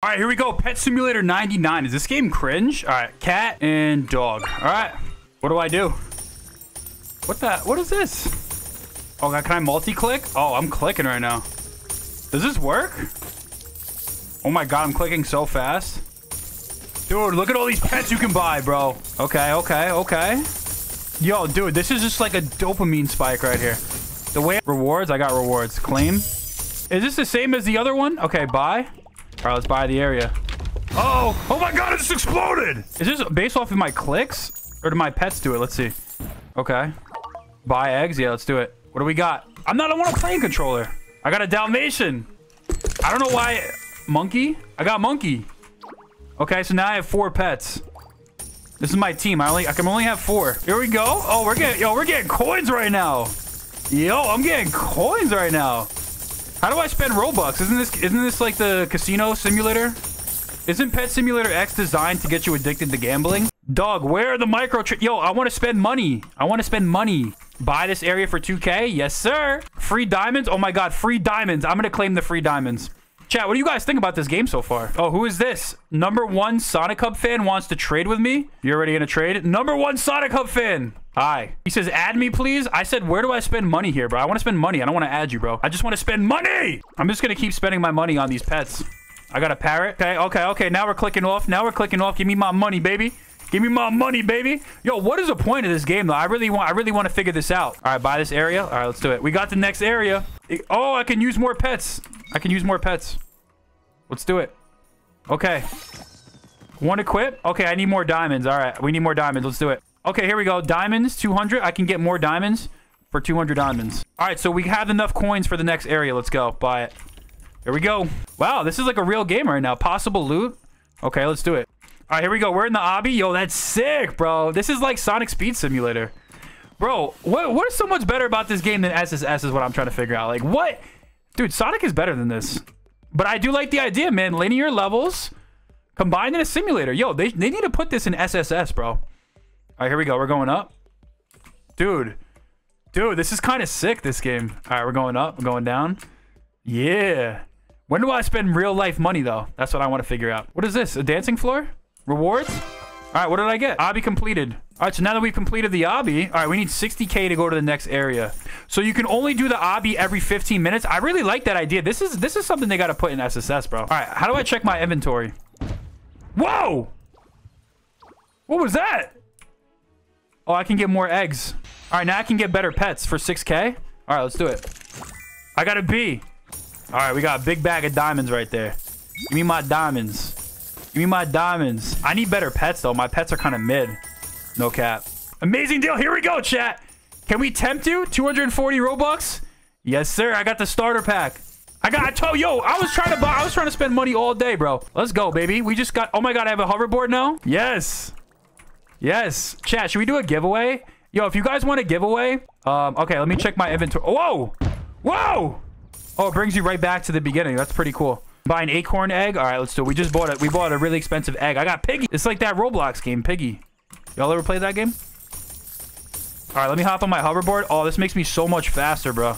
All right, here we go. Pet Simulator 99. Is this game cringe? All right, cat and dog. All right, what do I do? What the? What is this? Oh, God, can I multi-click? Oh, I'm clicking right now. Does this work? Oh my God, I'm clicking so fast. Dude, look at all these pets you can buy, bro. Okay, okay, okay. Yo, dude, this is just like a dopamine spike right here. The way rewards, I got rewards. Claim. Is this the same as the other one? Okay, buy. All right, let's buy the area. Oh, oh my God, it just exploded. Is this based off of my clicks or do my pets do it? Let's see. Okay. Buy eggs. Yeah, let's do it. What do we got? I'm not, I want a playing controller. I got a Dalmatian. I don't know why. Monkey? I got monkey. Okay, so now I have four pets. This is my team. I only I can only have four. Here we go. Oh, we're getting yo, we're getting coins right now. Yo, I'm getting coins right now. How do I spend Robux? Isn't this isn't this like the casino simulator? Isn't Pet Simulator X designed to get you addicted to gambling? Dog, where are the micro Yo, I want to spend money. I want to spend money. Buy this area for 2K? Yes, sir. Free diamonds? Oh my god, free diamonds. I'm going to claim the free diamonds. Chat, what do you guys think about this game so far? Oh, who is this? Number one Sonic Hub fan wants to trade with me? You're already gonna trade? Number one Sonic Hub fan. Hi. He says, add me, please. I said, where do I spend money here, bro? I want to spend money. I don't want to add you, bro. I just want to spend money. I'm just going to keep spending my money on these pets. I got a parrot. Okay, okay, okay. Now we're clicking off. Now we're clicking off. Give me my money, baby. Give me my money, baby. Yo, what is the point of this game, though? I really want I really want to figure this out. All right, buy this area. All right, let's do it. We got the next area. Oh, I can use more pets. I can use more pets. Let's do it. Okay. One equip. Okay, I need more diamonds. All right, we need more diamonds. Let's do it. Okay, here we go. Diamonds, 200. I can get more diamonds for 200 diamonds. All right, so we have enough coins for the next area. Let's go. Buy it. Here we go. Wow, this is like a real game right now. Possible loot. Okay, let's do it. All right, here we go. We're in the obby. Yo, that's sick, bro. This is like Sonic Speed Simulator. Bro, what, what is so much better about this game than SSS is what I'm trying to figure out. Like, what? Dude, Sonic is better than this. But I do like the idea, man. Linear levels combined in a simulator. Yo, they, they need to put this in SSS, bro. All right, here we go. We're going up. Dude. Dude, this is kind of sick, this game. All right, we're going up. We're going down. Yeah. When do I spend real life money, though? That's what I want to figure out. What is this? A dancing floor? Rewards? All right, what did I get? Obby completed. All right, so now that we've completed the obby, all right, we need 60k to go to the next area. So you can only do the obby every 15 minutes. I really like that idea. This is this is something they got to put in SSS, bro. All right, how do I check my inventory? Whoa! What was that? Oh, I can get more eggs. All right, now I can get better pets for 6k. All right, let's do it. I got a B. All right, we got a big bag of diamonds right there. Give me my diamonds. Give me my diamonds. I need better pets, though. My pets are kind of mid. No cap. Amazing deal. Here we go, chat. Can we tempt you? 240 Robux? Yes, sir. I got the starter pack. I got, I told, yo, I was trying to buy, I was trying to spend money all day, bro. Let's go, baby. We just got, oh my God, I have a hoverboard now? Yes. Yes. Chat, should we do a giveaway? Yo, if you guys want a giveaway, um, okay, let me check my inventory. Whoa. Whoa. Oh, it brings you right back to the beginning. That's pretty cool. Buy an acorn egg. All right, let's do it. We just bought it. We bought a really expensive egg. I got Piggy. It's like that Roblox game, Piggy. Y'all ever play that game? All right, let me hop on my hoverboard. Oh, this makes me so much faster, bro.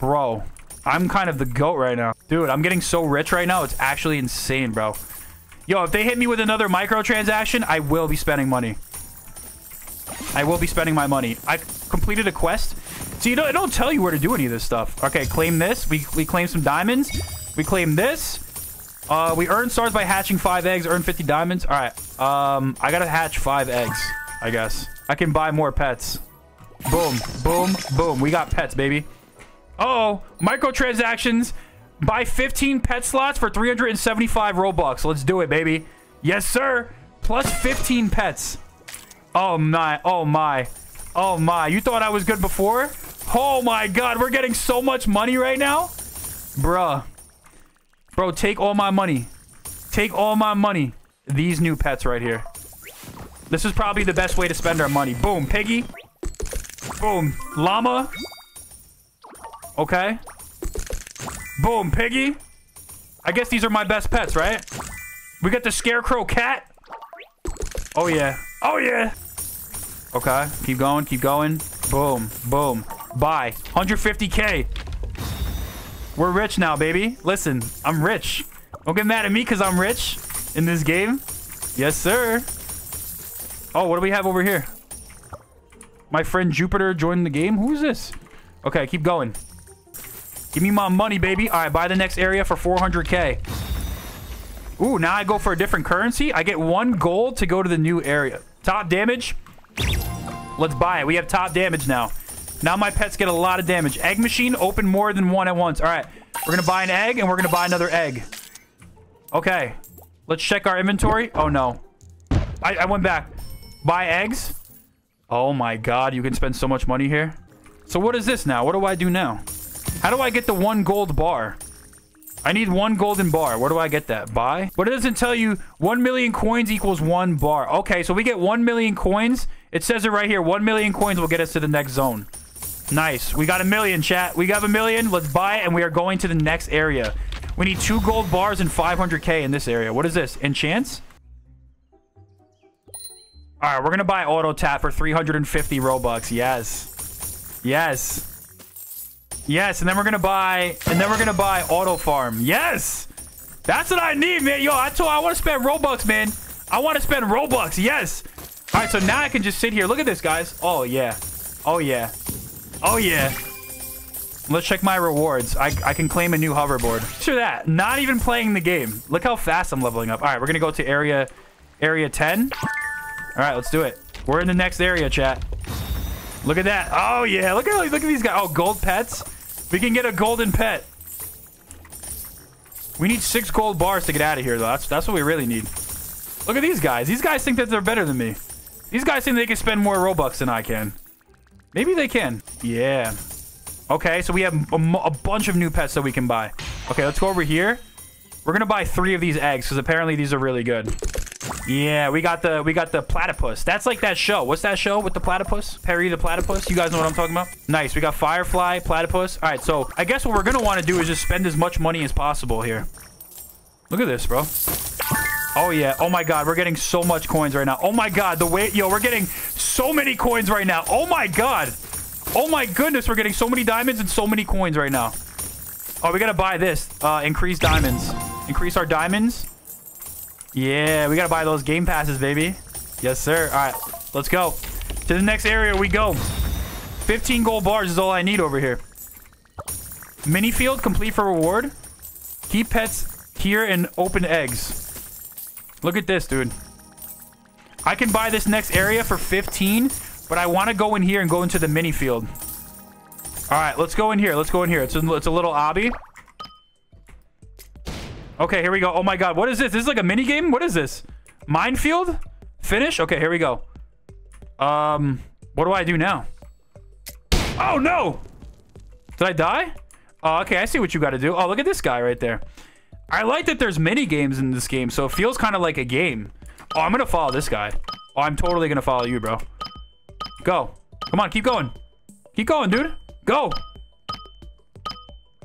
Bro, I'm kind of the goat right now. Dude, I'm getting so rich right now. It's actually insane, bro. Yo, if they hit me with another microtransaction, I will be spending money. I will be spending my money. I completed a quest. See, it don't tell you where to do any of this stuff. Okay, claim this. We, we claim some diamonds. We claim this. Uh, we earn stars by hatching five eggs. Earn 50 diamonds. All right. Um, I gotta hatch five eggs, I guess. I can buy more pets. Boom, boom, boom. We got pets, baby. Uh oh, microtransactions. Buy 15 pet slots for 375 Robux. Let's do it, baby. Yes, sir. Plus 15 pets. Oh, my. Oh, my. Oh, my. You thought I was good before? Oh, my God. We're getting so much money right now. Bruh. Bro, take all my money. Take all my money. These new pets right here. This is probably the best way to spend our money. Boom, piggy. Boom, llama. Okay. Boom, piggy. I guess these are my best pets, right? We got the scarecrow cat. Oh, yeah. Oh, yeah. Okay, keep going, keep going. Boom, boom. Buy. 150k. We're rich now, baby. Listen, I'm rich. Don't get mad at me because I'm rich in this game. Yes, sir. Oh, what do we have over here? My friend Jupiter joined the game. Who is this? Okay, keep going. Give me my money, baby. All right, buy the next area for 400k. Ooh, now I go for a different currency. I get one gold to go to the new area. Top damage. Let's buy it. We have top damage now. Now my pets get a lot of damage. Egg machine, open more than one at once. All right, we're going to buy an egg, and we're going to buy another egg. Okay, let's check our inventory. Oh, no. I, I went back. Buy eggs. Oh, my God. You can spend so much money here. So what is this now? What do I do now? How do I get the one gold bar? I need one golden bar. Where do I get that? Buy? But it doesn't tell you 1 million coins equals one bar. Okay, so we get 1 million coins. It says it right here. 1 million coins will get us to the next zone. Nice. We got a million, chat. We got a million. Let's buy it, and we are going to the next area. We need two gold bars and 500k in this area. What is this? Enchants? All right, we're going to buy auto tap for 350 Robux. Yes. Yes. Yes, and then we're to buy and then we're to buy auto farm. Yes. That's what I need, man. Yo, I told I want to spend Robux, man. I want to spend Robux. Yes. All right, so now I can just sit here. Look at this, guys. Oh, yeah. Oh, yeah. Oh, yeah. Let's check my rewards. I, I can claim a new hoverboard. Sure that. Not even playing the game. Look how fast I'm leveling up. All right, we're to go to area area 10. All right, let's do it. We're in the next area, chat. Look at that. Oh, yeah. Look at, look at these guys. Oh, gold pets. We can get a golden pet. We need six gold bars to get out of here, though. That's, that's what we really need. Look at these guys. These guys think that they're better than me. These guys think they can spend more Robux than I can. Maybe they can. Yeah. Okay, so we have a, a bunch of new pets that we can buy. Okay, let's go over here. We're gonna buy three of these eggs because apparently these are really good. Yeah, we got the we got the platypus. That's like that show. What's that show with the platypus? Perry the platypus. You guys know what I'm talking about? Nice. We got firefly, platypus. All right, so I guess what we're gonna want to do is just spend as much money as possible here. Look at this, bro. Oh yeah. Oh my god, we're getting so much coins right now. Oh my god, the way yo, we're getting so many coins right now. Oh my god. Oh my goodness, we're getting so many diamonds and so many coins right now. Oh, we gotta buy this. Uh, increase diamonds. Increase our diamonds. Yeah, we gotta buy those game passes, baby. Yes, sir. All right, let's go. To the next area we go. 15 gold bars is all I need over here. Mini field, complete for reward. Keep pets here and open eggs. Look at this, dude. I can buy this next area for 15, but I want to go in here and go into the mini field. All right, let's go in here. Let's go in here. It's a, it's a little obby. Okay, here we go. Oh my god, what is this? This is like a mini game? What is this? Minefield? Finish? Okay, here we go. Um, what do I do now? Oh no! Did I die? Oh, okay, I see what you got to do. Oh, look at this guy right there. I like that there's mini games in this game, so it feels kind of like a game. Oh, I'm gonna follow this guy. Oh, I'm totally gonna follow you, bro. Go. Come on, keep going. Keep going, dude. Go.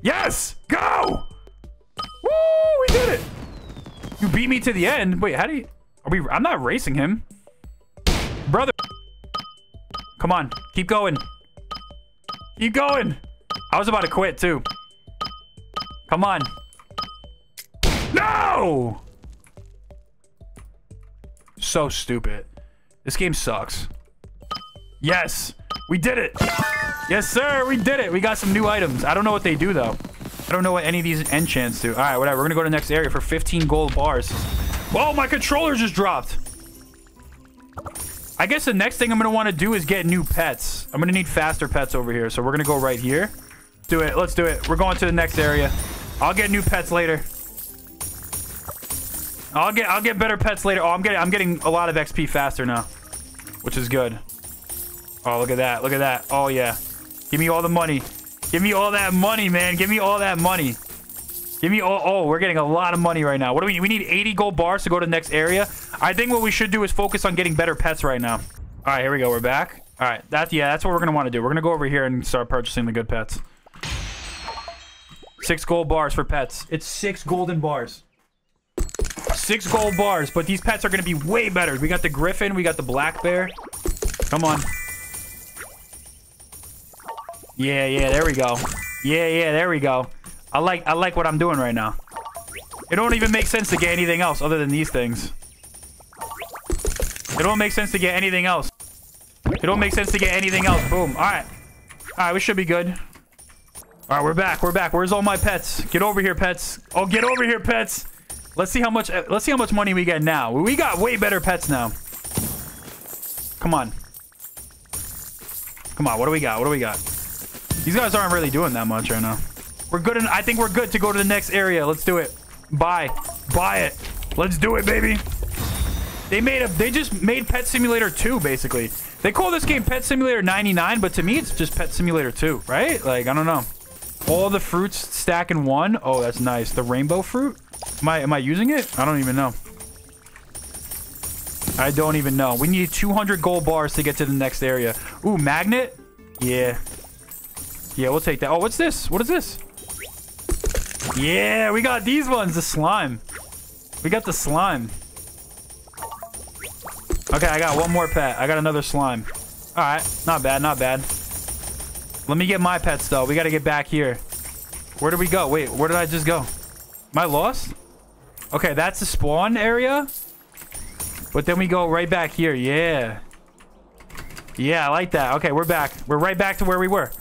Yes! Go! Woo! We did it! You beat me to the end. Wait, how do you... Are we... I'm not racing him. Brother. Come on. Keep going. Keep going. I was about to quit, too. Come on. No! So stupid. This game sucks. Yes! We did it! Yes, sir! We did it! We got some new items. I don't know what they do, though. I don't know what any of these enchants do. All right, whatever. We're gonna go to the next area for 15 gold bars. Whoa, my controller just dropped. I guess the next thing I'm gonna want to do is get new pets. I'm gonna need faster pets over here, so we're gonna go right here. Do it. Let's do it. We're going to the next area. I'll get new pets later. I'll get I'll get better pets later. Oh, I'm getting I'm getting a lot of XP faster now, which is good. Oh, look at that. Look at that. Oh yeah. Give me all the money. Give me all that money, man. Give me all that money. Give me all... Oh, we're getting a lot of money right now. What do we need? We need 80 gold bars to go to the next area. I think what we should do is focus on getting better pets right now. All right, here we go. We're back. All right. That, yeah, that's what we're going to want to do. We're going to go over here and start purchasing the good pets. Six gold bars for pets. It's six golden bars. Six gold bars, but these pets are going to be way better. We got the griffin. We got the black bear. Come on. Yeah, yeah, there we go. Yeah, yeah, there we go. I like I like what I'm doing right now. It don't even make sense to get anything else other than these things. It don't make sense to get anything else. It don't make sense to get anything else. Boom. All right. All right, we should be good. All right, we're back. We're back. Where's all my pets? Get over here, pets. Oh, get over here, pets. Let's see how much let's see how much money we get now. We got way better pets now. Come on. Come on, what do we got? What do we got? These guys aren't really doing that much right now. We're good and I think we're good to go to the next area. Let's do it. Buy. Buy it. Let's do it, baby. They made a they just made Pet Simulator 2 basically. They call this game Pet Simulator 99, but to me it's just Pet Simulator 2, right? Like, I don't know. All the fruits stack in one. Oh, that's nice. The rainbow fruit? Am I am I using it? I don't even know. I don't even know. We need 200 gold bars to get to the next area. Ooh, magnet? Yeah. Yeah, we'll take that. Oh, what's this? What is this? Yeah, we got these ones. The slime. We got the slime. Okay, I got one more pet. I got another slime. All right, not bad, not bad. Let me get my pets, though. We got to get back here. Where did we go? Wait, where did I just go? Am I lost? Okay, that's the spawn area. But then we go right back here. Yeah. Yeah, I like that. Okay, we're back. We're right back to where we were.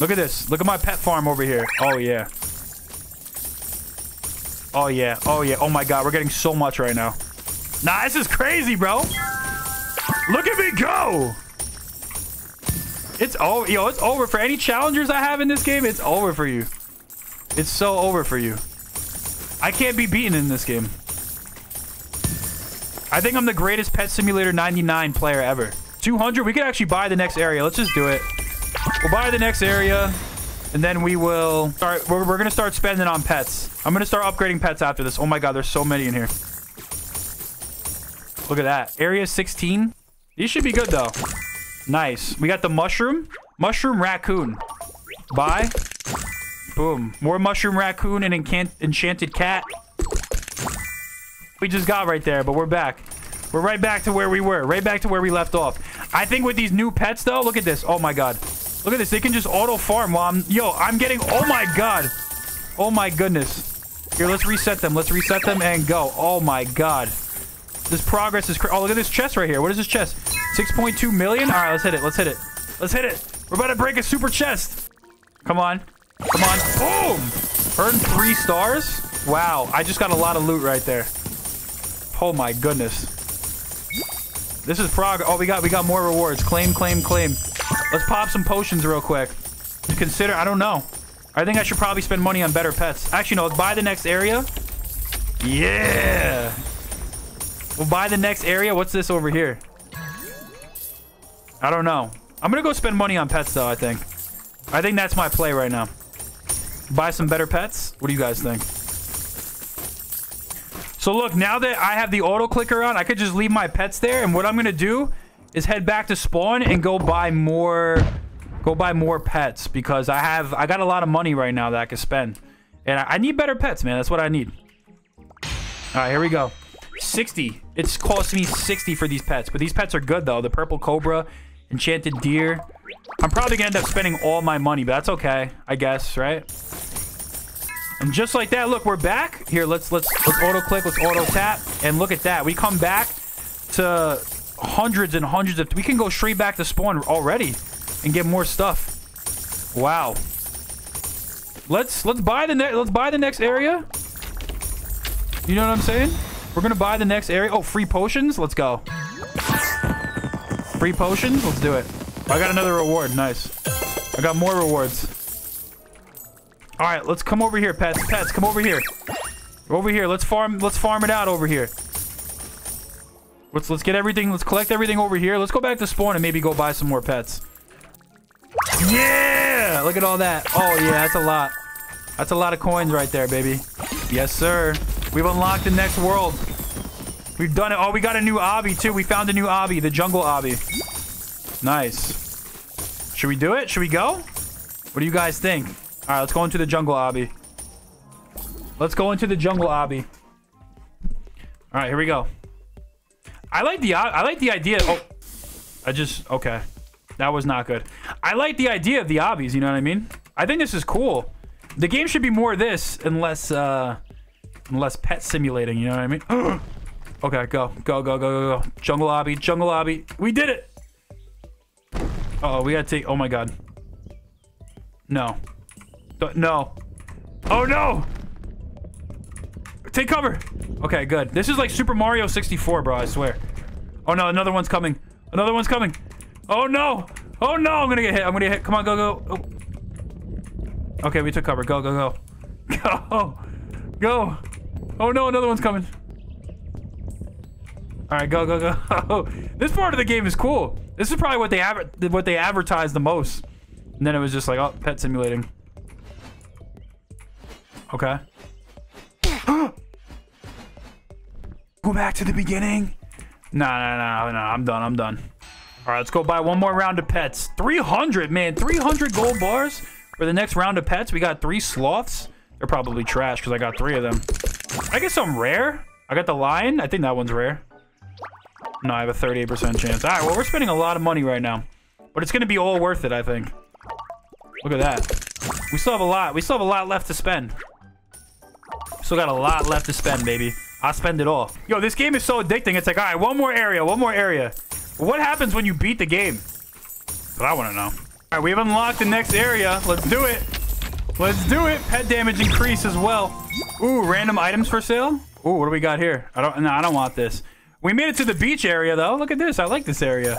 Look at this. Look at my pet farm over here. Oh, yeah. Oh, yeah. Oh, yeah. Oh, my God. We're getting so much right now. Nah, this is crazy, bro. Look at me go. It's over. Yo, it's over. For any challengers I have in this game, it's over for you. It's so over for you. I can't be beaten in this game. I think I'm the greatest Pet Simulator 99 player ever. 200? We could actually buy the next area. Let's just do it. We'll buy the next area. And then we will start. We're, we're going to start spending on pets. I'm going to start upgrading pets after this. Oh my god, there's so many in here. Look at that. Area 16. These should be good, though. Nice. We got the mushroom. Mushroom raccoon. Buy. Boom. More mushroom raccoon and enchanted cat. We just got right there, but we're back. We're right back to where we were. Right back to where we left off. I think with these new pets, though, look at this. Oh, my God. Look at this. They can just auto farm while I'm... Yo, I'm getting... Oh, my God. Oh, my goodness. Here, let's reset them. Let's reset them and go. Oh, my God. This progress is... Oh, look at this chest right here. What is this chest? 6.2 million? All right, let's hit it. Let's hit it. Let's hit it. We're about to break a super chest. Come on. Come on. Boom. Earned three stars. Wow. I just got a lot of loot right there. Oh my goodness. This is prog. Oh, we got we got more rewards. Claim, claim, claim. Let's pop some potions real quick. Consider. I don't know. I think I should probably spend money on better pets. Actually, no. Let's buy the next area. Yeah. We'll buy the next area. What's this over here? I don't know. I'm gonna go spend money on pets though. I think. I think that's my play right now. Buy some better pets. What do you guys think? So look, now that I have the auto clicker on, I could just leave my pets there. And what I'm going to do is head back to spawn and go buy more, go buy more pets because I have, I got a lot of money right now that I can spend. And I, I need better pets, man. That's what I need. All right, here we go. 60. It's costing me 60 for these pets. But these pets are good, though. The purple cobra, enchanted deer. I'm probably to end up spending all my money, but that's okay, I guess, right? And just like that, look, we're back. Here, let's let's let's auto click, let's auto tap, and look at that. We come back to hundreds and hundreds of. We can go straight back to spawn already and get more stuff. Wow. Let's let's buy the next let's buy the next area. You know what I'm saying? We're gonna buy the next area. Oh, free potions. Let's go. Free potions. Let's do it. I got another reward. Nice. I got more rewards. All right, let's come over here, pets. Pets, come over here. Over here. Let's farm. Let's farm it out over here. Let's let's get everything. Let's collect everything over here. Let's go back to spawn and maybe go buy some more pets. Yeah! Look at all that. Oh yeah, that's a lot. That's a lot of coins right there, baby. Yes, sir. We've unlocked the next world. We've done it. Oh, we got a new obby too. We found a new obby, the jungle obby. Nice. Should we do it? Should we go? What do you guys think? All right, let's go into the jungle obby. Let's go into the jungle obby. All right, here we go. I like the I like the idea. Oh, I just okay. That was not good. I like the idea of the obbies. You know what I mean? I think this is cool. The game should be more this and less, uh, less pet simulating. You know what I mean? okay, go, go, go, go, go, go. Jungle obby, jungle obby. We did it. Uh oh, we gotta take. Oh my god. No. No. Oh no! Take cover. Okay, good. This is like Super Mario 64, bro. I swear. Oh no, another one's coming. Another one's coming. Oh no! Oh no! I'm gonna get hit. I'm gonna get hit. Come on, go, go. Oh. Okay, we took cover. Go, go, go. Go. Go. Oh no, another one's coming. All right, go, go, go. this part of the game is cool. This is probably what they what they advertise the most. And then it was just like, oh, pet simulating. Okay. Go back to the beginning. No, no, no, no. I'm done. I'm done. All right, let's go buy one more round of pets. 300, man. 300 gold bars for the next round of pets. We got three sloths. They're probably trash because I got three of them. I guess I'm rare. I got the lion. I think that one's rare. No, I have a 38% chance. All right, well, we're spending a lot of money right now. But it's going to be all worth it, I think. Look at that. We still have a lot. We still have a lot left to spend. Still got a lot left to spend, baby. I'll spend it all. Yo, this game is so addicting. It's like, all right, one more area, one more area. What happens when you beat the game? But I want to know. All right, we have unlocked the next area. Let's do it. Let's do it. Pet damage increase as well. Ooh, random items for sale. Ooh, what do we got here? I don't. No, I don't want this. We made it to the beach area though. Look at this. I like this area.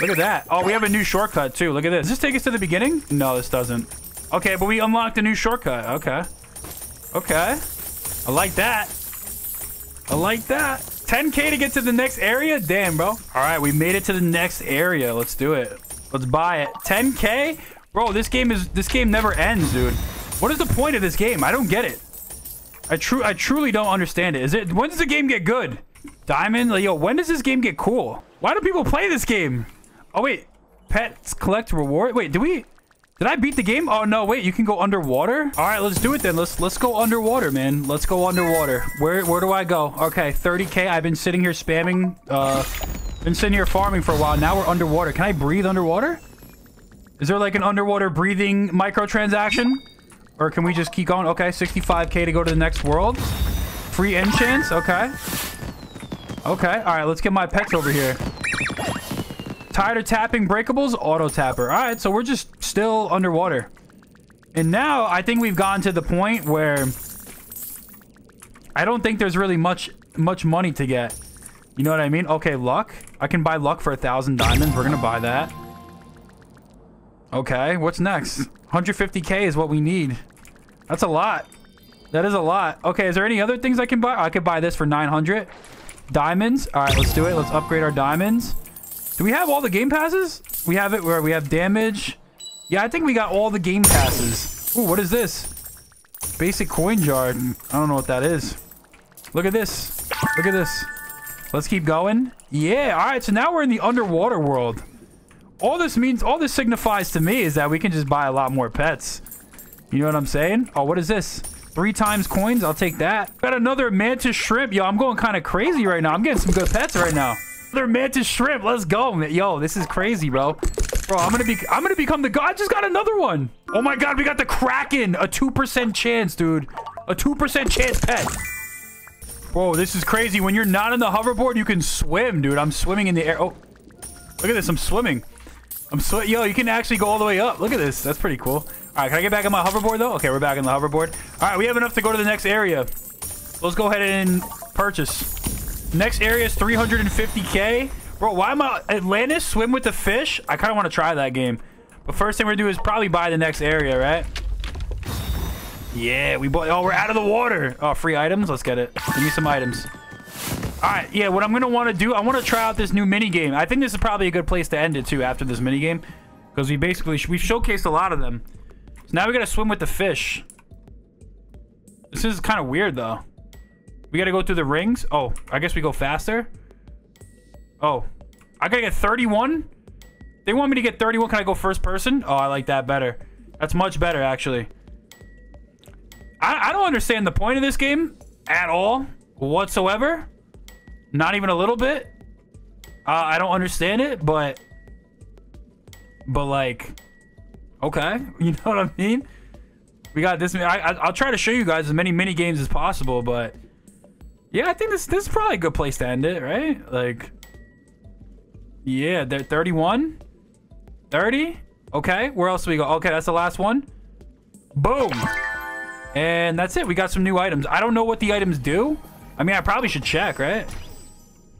Look at that. Oh, we have a new shortcut too. Look at this. Does this take us to the beginning? No, this doesn't. Okay, but we unlocked a new shortcut. Okay. Okay. I like that. I like that. 10k to get to the next area? Damn, bro. All right, we made it to the next area. Let's do it. Let's buy it. 10k? Bro, this game is this game never ends, dude. What is the point of this game? I don't get it. I true I truly don't understand it. Is it when does the game get good? Diamond? Like, yo, when does this game get cool? Why do people play this game? Oh wait. Pets collect reward. Wait, do we did I beat the game? Oh no, wait, you can go underwater? All right, let's do it then. Let's let's go underwater, man. Let's go underwater. Where where do I go? Okay, 30k. I've been sitting here spamming uh been sitting here farming for a while. Now we're underwater. Can I breathe underwater? Is there like an underwater breathing microtransaction? Or can we just keep going? Okay, 65k to go to the next world. Free enchants. Okay. Okay. All right, let's get my pets over here. Tired of tapping breakables? Auto tapper. All right, so we're just still underwater. And now I think we've gotten to the point where I don't think there's really much much money to get. You know what I mean? Okay, luck. I can buy luck for a thousand diamonds. We're gonna buy that. Okay, what's next? 150k is what we need. That's a lot. That is a lot. Okay, is there any other things I can buy? I could buy this for 900. Diamonds. All right, let's do it. Let's upgrade our diamonds. Do we have all the game passes? We have it where we have damage. Yeah, I think we got all the game passes. Ooh, what is this? Basic coin jar. I don't know what that is. Look at this. Look at this. Let's keep going. Yeah, all right. So now we're in the underwater world. All this means, all this signifies to me is that we can just buy a lot more pets. You know what I'm saying? Oh, what is this? Three times coins? I'll take that. Got another mantis shrimp. Yo, I'm going kind of crazy right now. I'm getting some good pets right now. Another mantis shrimp. Let's go. Yo, this is crazy, bro. Bro, I'm gonna be I'm gonna become the god. I just got another one. Oh my god, we got the Kraken. A 2% chance, dude. A 2% chance pet. Bro, this is crazy. When you're not in the hoverboard, you can swim, dude. I'm swimming in the air. Oh, look at this. I'm swimming. I'm sw Yo, you can actually go all the way up. Look at this. That's pretty cool. All right, can I get back on my hoverboard, though? Okay, we're back on the hoverboard. All right, we have enough to go to the next area. Let's go ahead and purchase. Next area is 350k. Bro, why am I... Atlantis, swim with the fish? I kind of want to try that game. But first thing we're going to do is probably buy the next area, right? Yeah, we bought... Oh, we're out of the water. Oh, free items? Let's get it. Give me some items. All right, yeah, what I'm going to want to do... I want to try out this new mini game. I think this is probably a good place to end it, too, after this mini game, Because we basically... We've showcased a lot of them. So now we got to swim with the fish. This is kind of weird, though. We gotta go through the rings. Oh, I guess we go faster. Oh, I gotta get 31. They want me to get 31. Can I go first person? Oh, I like that better. That's much better, actually. I, I don't understand the point of this game at all whatsoever. Not even a little bit. Uh, I don't understand it, but... But, like... Okay. You know what I mean? We got this. I, I, I'll try to show you guys as many mini games as possible, but yeah, I think this this is probably a good place to end it, right? Like, yeah, they're 31, 30. Okay, where else do we go? Okay, that's the last one. Boom. And that's it. We got some new items. I don't know what the items do. I mean, I probably should check, right?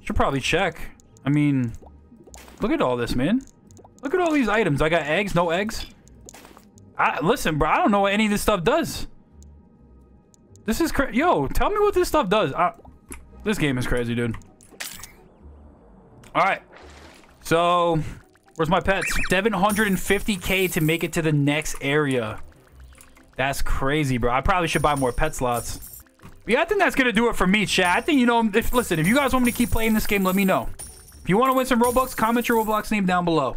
Should probably check. I mean, look at all this, man. Look at all these items. I got eggs, no eggs. I, listen, bro, I don't know what any of this stuff does. This is crazy. Yo, tell me what this stuff does. I this game is crazy, dude. All right. So, where's my pets? 750k to make it to the next area. That's crazy, bro. I probably should buy more pet slots. Yeah, I think that's gonna do it for me, chat. I think you know. If listen, if you guys want me to keep playing this game, let me know. If you want to win some Robux, comment your Roblox name down below.